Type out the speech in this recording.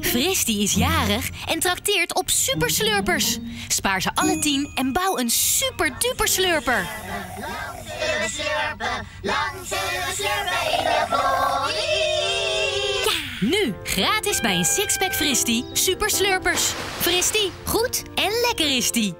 Fristie is jarig en trakteert op superslurpers. Spaar ze alle 10 en bouw een superduper slurper. Lang zullen slurpen, lang zullen slurpen in de glorie. Nu gratis bij een sixpack Fristie superslurpers. Fristie, goed en lekker is die.